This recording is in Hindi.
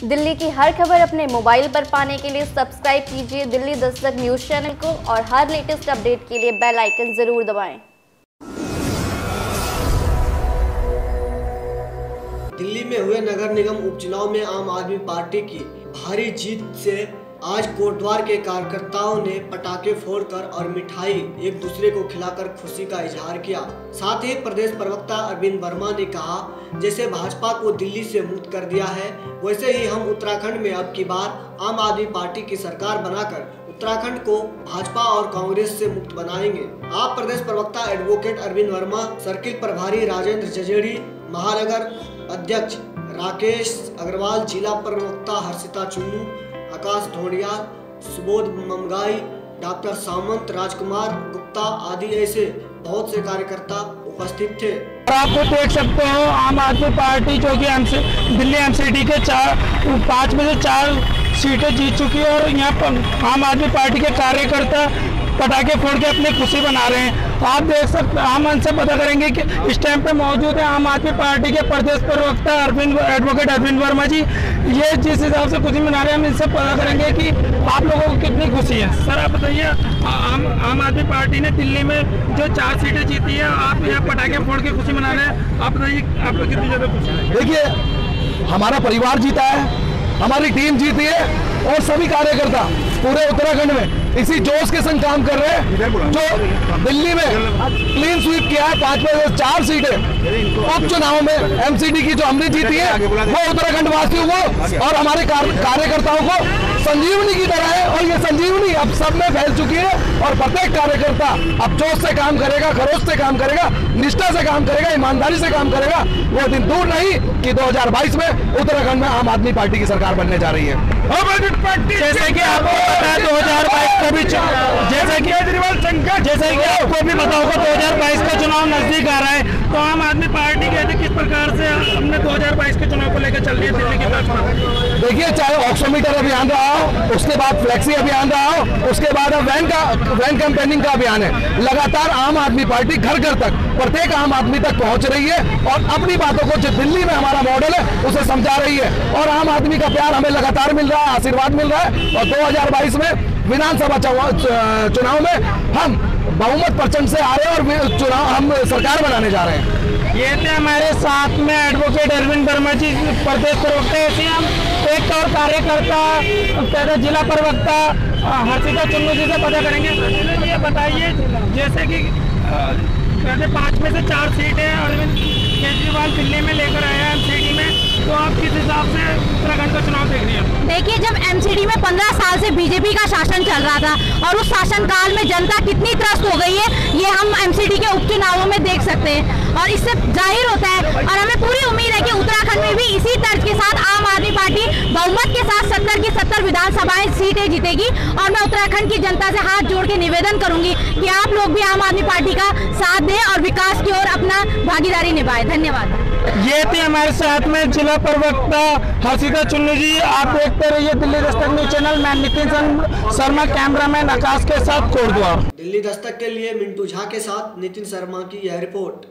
दिल्ली की हर खबर अपने मोबाइल पर पाने के लिए सब्सक्राइब कीजिए दिल्ली दस्तक न्यूज़ चैनल को और हर लेटेस्ट अपडेट के लिए बेल आइकन ज़रूर दबाएँ। दिल्ली में हुए नगर निगम उपचुनाव में आम आदमी पार्टी की भारी जीत से आज कोटद्वार के कार्यकर्ताओं ने पटाखे फोड़कर और मिठाई एक दूसरे को खिलाकर खुशी का इजहार किया। साथ ही प्रदेश प्रवक्ता अरविंद वर्मा ने कहा, जैसे भाजपा को दिल्ली से मुक्त कर दिया है, वैसे ही हम उत्तराखंड में अब की बार आम आदमी पार्टी की सरकार बनाकर उत्तराखंड को भाजपा और कांग्रेस से मुक्त बनाएँगे। आप प्रदेश प्रवक्ता एडवोकेट अरविंद वर्मा, सर्किल प्रभारी राजेंद्र जजेड़ी महानगर अध्यक्ष राकेश अग्रवाल, जिला प्रवक्ता हर्षिता चुन्नू आकाश ढोड़िया सुबोध ममगाई डॉक्टर सामंत, राजकुमार गुप्ता आदि ऐसे बहुत से कार्यकर्ता उपस्थित थे। और आप तो देख सकते हो, आम आदमी पार्टी जो कि दिल्ली एमसीडी के चार पाँच में से चार सीटें जीत चुकी है और यहाँ पर आम आदमी पार्टी के कार्यकर्ता पटाखे फोड़ के अपनी खुशी बना रहे हैं। तो आप देख सकते हम उनसे पता करेंगे कि इस टाइम पे मौजूद है आम आदमी पार्टी के प्रदेश प्रवक्ता अरविंद एडवोकेट अरविंद वर्मा जी। ये जिस हिसाब से खुशी मना रहे हैं, हम इनसे पता करेंगे कि आप लोगों को कितनी खुशी है। सर, आप बताइए आम आम आदमी पार्टी ने दिल्ली में जो चार सीटें जीती है, आप यहाँ पटाखे फोड़ के खुशी मना रहे हैं। आप बताइए आपको कितनी ज़्यादा खुशी है? देखिए, हमारा परिवार जीता है, हमारी टीम जीती है और सभी कार्यकर्ता पूरे उत्तराखंड में इसी जोश के संग काम कर रहे हैं। जो दिल्ली में क्लीन स्वीप किया है पाँच में चार सीटें। उपचुनाव में एमसीडी की जो हमने जीती है वो उत्तराखंड वासियों को और हमारे कार्यकर्ताओं को संजीवनी की तरह है और ये संजीवनी अब सब में फैल चुकी है और प्रत्येक कार्यकर्ता अब जोश से काम करेगा खरोश से काम करेगा निष्ठा से काम करेगा ईमानदारी से काम करेगा। वो दिन दूर नहीं कि 2022 में उत्तराखंड में आम आदमी पार्टी की सरकार बनने जा रही है। जैसे कि आपको पता है दो हज़ार बाईस का भी जैसे कि केजरीवाल शंकर जैसे कि आपको भी पता होगा दो हज़ार बाईस का चुनाव नज़दीक आ रहा है। तो आम आदमी किस प्रकार से हमने दो हज़ार बाईस के चुनाव को लेकर चल रही है दिल्ली की भाजपा देखिए, चाहे ऑक्सोमीटर अभियान रहा हो, उसके बाद फ्लैक्सी अभियान रहा हो, उसके बाद अब वैन का, वैन कैंपेनिंग का अभियान है। लगातार आम आदमी पार्टी घर घर तक, प्रत्येक आम आदमी तक पहुँच रही है और अपनी बातों को जो दिल्ली में हमारा मॉडल है, उसे समझा रही है। और आम आदमी का प्यार हमें लगातार मिल रहा है, आशीर्वाद मिल रहा है। और 2022 में विधानसभा चुनाव में हम बहुमत प्रचंड से आ रहे हैं और चुनाव हम सरकार बनाने जा रहे हैं। ये थे हमारे साथ में एडवोकेट अरविंद वर्मा जी, प्रदेश प्रवक्ता ऐसे हम। एक और कार्यकर्ता, कहते जिला प्रवक्ता हर्षिता चुनू जी से पता करेंगे। ये बताइए, जैसे कि कहते पाँच में से चार सीटें अरविंद केजरीवाल दिल्ली में लेकर आए हैं एमसीडी में तो आप किस हिसाब से उत्तराखंड का चुनाव देख रही हैं देखिए, जब एमसीडी में 15 साल से बीजेपी का शासन चल रहा था और उस शासन काल में जनता कितनी त्रस्त हो गई है, ये हम एमसीडी के उपचुनावों में देख सकते हैं। और इससे ज़ाहिर होता है, और हमें पूरी उम्मीद है कि उत्तराखंड में भी इसी तर्ज के साथ आम आदमी पार्टी बहुमत के साथ विधानसभाएँ सीटें जीतेगी और मैं उत्तराखंड की जनता से हाथ जोड़ के निवेदन करूँगी कि आप लोग भी आम आदमी पार्टी का साथ दें और विकास की ओर अपना भागीदारी निभाए। धन्यवाद। ये थे हमारे साथ में जिला प्रवक्ता हसीदा चुन्नू जी। आप देखते रहिए दिल्ली दस्तक न्यूज़ चैनल। मैं नितिन शर्मा कैमरामैन आकाश के साथ कोटद्वार। दिल्ली दस्तक के लिए मिंटू झा के साथ नितिन शर्मा की यह रिपोर्ट।